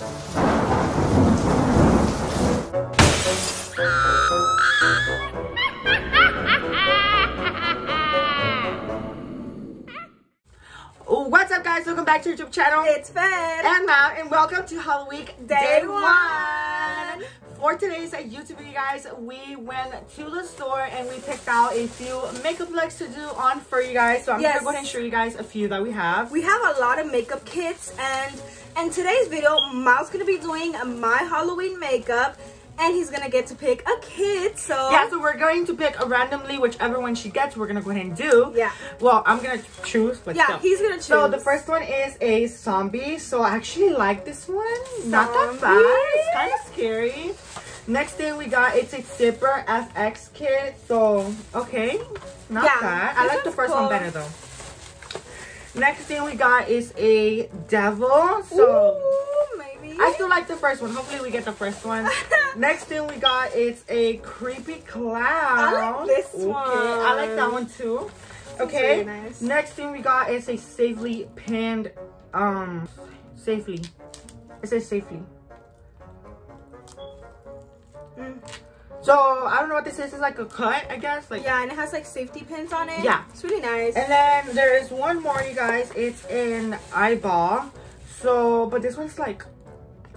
What's up guys? Welcome back to YouTube channel. It's Fer. and Mau and welcome to Halloweek Day Day one. One. For today's YouTube video guys, we went to the store and we picked out a few makeup looks to do on for you guys. So I'm Yes. gonna go ahead and show you guys a few that we have. We have a lot of makeup kits and in today's video, Mau's gonna be doing my Halloween makeup and he's gonna get to pick a kit. So Yeah, so we're going to pick randomly whichever one she gets. We're gonna go ahead and do. Yeah. Well, I'm gonna choose. But Yeah, still. he's gonna choose. So the first one is a zombie. So I actually like this one. Not that bad. It's kind of scary. Next thing we got it's a zipper FX kit. So okay, not Yeah, bad. I like the first one better though. Next thing we got is a devil. So. Ooh, maybe. I still like the first one. Hopefully we get the first one. Next thing we got is a creepy clown. I like this okay. I like that one. one too. Okay. really nice. Next thing we got is a safely pinned um safely. It says safely. Mm. So I don't know what this is. It's like a cut, I guess. Like Yeah, and it has like safety pins on it. Yeah. It's really nice. And then there is one more, you guys. It's an eyeball. So, but this one's like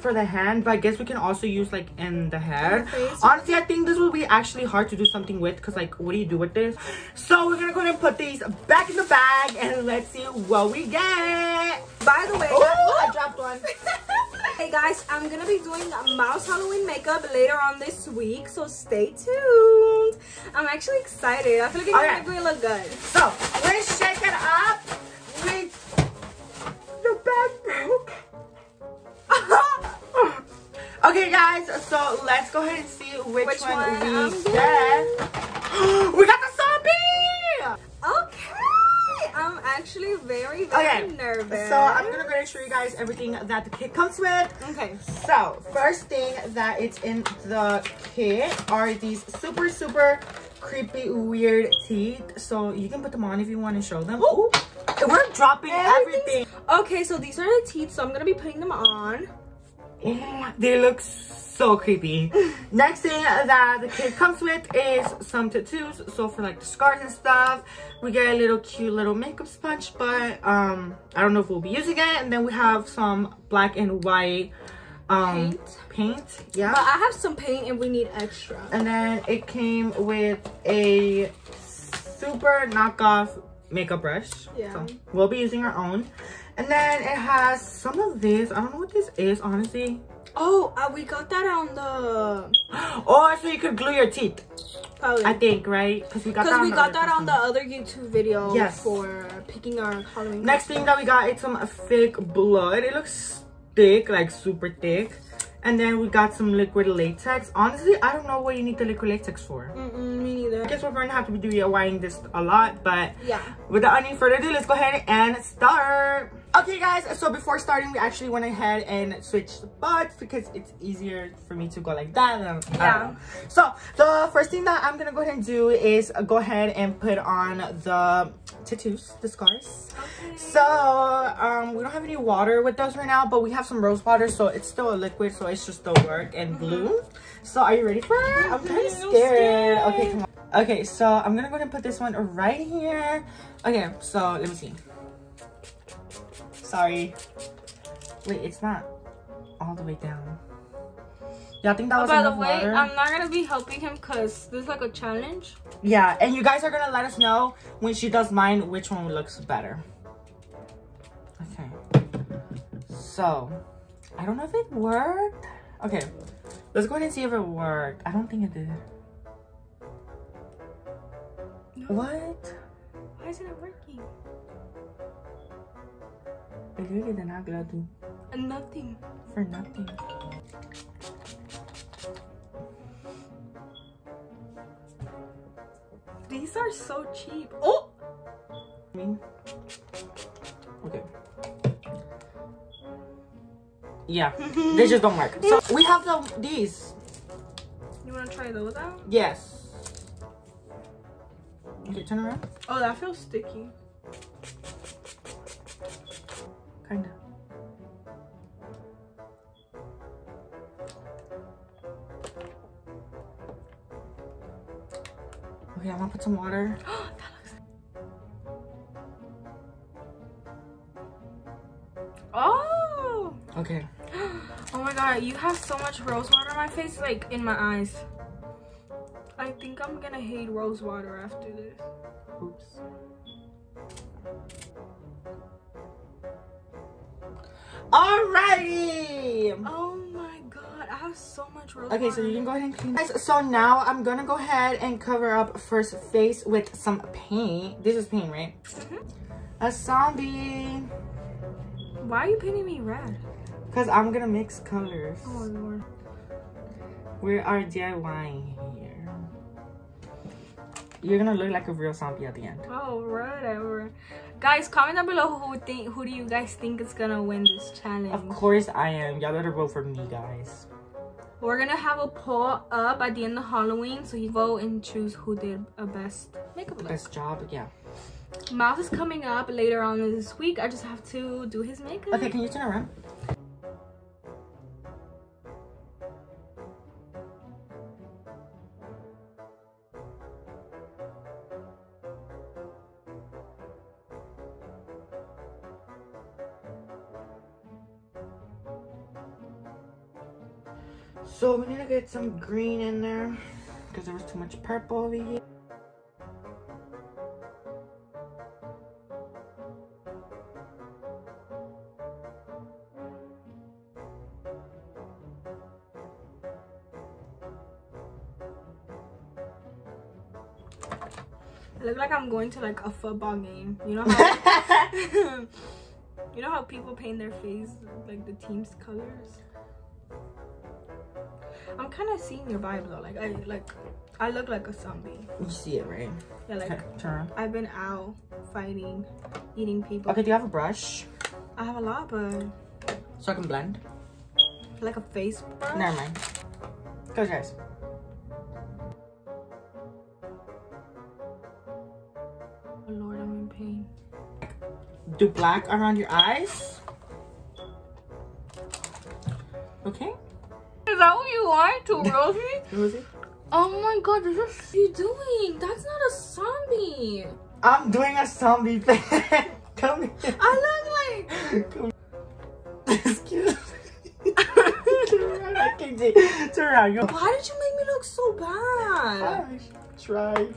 for the hand, but I guess we can also use like in the head. Honestly, I think this will be actually hard to do something with because like, what do you do with this? So we're gonna go ahead and put these back in the bag and let's see what we get. By the way, Oh, I dropped one. Hey guys, I'm gonna be doing Mau's Halloween makeup later on this week, so stay tuned. I'm actually excited. I feel like it's Okay. gonna really look good. So let's shake it up. We the bag broke. Okay, guys, so let's go ahead and see which, Which one, one we I'm get. we got the zombie! Okay, I'm actually very, very Okay, nervous. so I'm gonna go ahead and show you guys everything that the kit comes with. Okay. So, first thing that it's in the kit are these super, super creepy, weird teeth. So you can put them on if you want to show them. Ooh, we're dropping everything. Okay, so these are the teeth, so I'm gonna be putting them on. They look so creepy. Next thing that the kit comes with is some tattoos. So for like the scars and stuff, we get a little cute little makeup sponge, but um, I don't know if we'll be using it. And then we have some black and white um Paint. paint. Yeah. But I have some paint and we need extra. and then it came with a super knockoff makeup brush. Yeah. So we'll be using our own. And then it has some of this. I don't know what this is, honestly. Oh, uh, we got that on the Oh, so you could glue your teeth. probably I think, right? Because we got that on we the got other that on the other YouTube video Yes. for picking our Halloween. Next thing that we got is some fake blood. It looks thick, like super thick. And then we got some liquid latex. Honestly, I don't know what you need the liquid latex for. Mm-mm, me neither. I guess we're going to have to be DIYing this a lot, but Yeah. without any further ado, let's go ahead and start. Okay, guys, so before starting, we actually went ahead and switched the butts because it's easier for me to go like that. and Yeah. So, the first thing that I'm going to go ahead and do is go ahead and put on the tattoos, the scars. Okay. So, um, we don't have any water with us right now, but we have some rose water, so it's still a liquid, so it's just the work and glue. So, are you ready for it? I'm kind of scared. scared. Okay, come on. Okay, so I'm gonna go ahead and put this one right here. Okay, so let me see. Sorry. Wait, it's not all the way down. Yeah, I think that Oh, was by the way, water. I'm not gonna be helping him because this is like a challenge. Yeah, and you guys are gonna let us know when she does mine which one looks better. Okay. So, I don't know if it worked. Okay, let's go ahead and see if it worked. I don't think it did. What? Why isn't it working? It really did not And nothing. for nothing. These are so cheap. Oh! I mean, okay. Yeah, they just don't work. So we have the these. You wanna try those out? Yes. Okay, turn around. Oh, that feels sticky. Kinda. Okay, I'm gonna put some water. oh! Okay. Oh my god, you have so much rose water on my face, like in my eyes. I think I'm gonna hate rose water after this. Oops. Alrighty. Oh my god, I have so much rose Okay, so you can go ahead and clean. Guys, so now I'm gonna go ahead and cover up first face with some paint. This is paint, right? Mm-hmm. A zombie. Why are you painting me red? Cause I'm gonna mix colors. Oh lord. We are DIYing here. You're gonna look like a real zombie at the end. Oh, whatever. Guys, comment down below who think who do you guys think is gonna win this challenge. Of course I am. Y'all better vote for me, guys. We're gonna have a poll up at the end of Halloween, so you vote and choose who did a best makeup look. Best job, yeah. Mau's is coming up later on this week. I just have to do his makeup. Okay, can you turn around? So we need to get some green in there because there was too much purple over here. I look like I'm going to like a football game. You know how you know how people paint their face like the team's colors. I'm kind of seeing your vibe though. Like I like I look like a zombie. You see it, right? Yeah, like turn. I've been out fighting, eating people. Okay, do you have a brush? I have a lot, but So I can blend? like a face brush. Never mind. Close your eyes. Oh Lord, I'm in pain. Do black around your eyes. Okay. That what you want to Rosie? It? oh my God, what are you doing? That's not a zombie. I'm doing a zombie thing. Come here. I look like. Come Excuse me. Turn around. I can't see. Turn around. Go. Why did you make me look so bad? I tried.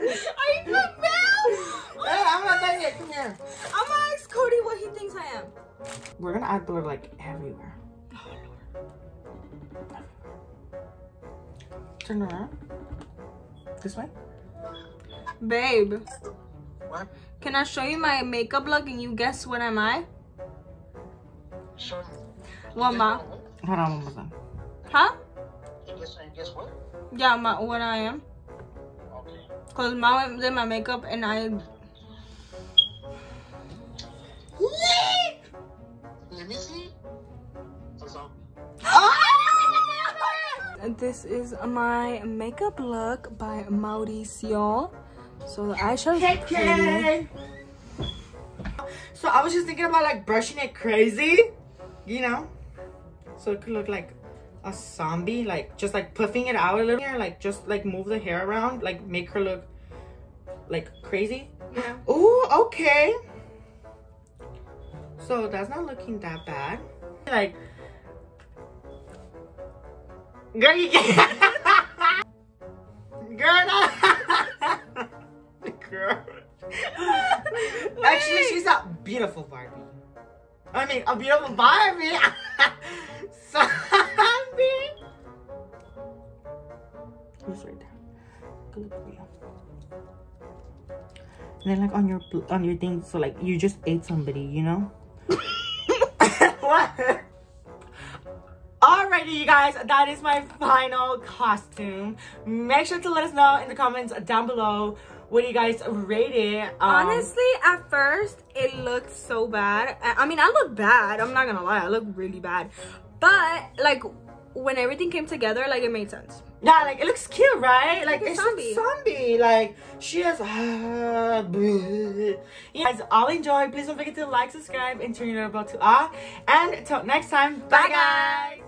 Are am. We're gonna add blur like everywhere. Oh Lord. Turn around. This way. Babe, What? can I show you my makeup look and you guess what am I? Show me. What Guess ma? Hold on one more time. Huh? You guess, you guess what? Yeah, ma, what I am. Okay. Cause mom did my makeup and I. This is my makeup look by Mauricio. So the eyeshadow is pretty. So I was just thinking about like brushing it crazy, you know, so it could look like a zombie, like just like puffing it out a little here, like just like move the hair around, like make her look like crazy. Yeah. Oh, okay. So that's not looking that bad. Like, girl, you can't. girl, no. girl. Actually, she's a beautiful Barbie. I mean, a beautiful Barbie. Zombie. Who's right there? Good look real. And then like on your on your thing, so like you just ate somebody, you know? what? Alrighty, you guys, that is my final costume. Make sure to let us know in the comments down below what do you guys rate it. Um, Honestly, at first it looked so bad. I mean, I look bad. I'm not gonna lie, I look really bad. But like when everything came together, like it made sense. yeah, like it looks cute, right? Like Like it's zombie. a zombie. Like she has. Uh, you guys all enjoy. Please don't forget to like, subscribe, and turn your bell to all. And until next time, bye, Bye, guys.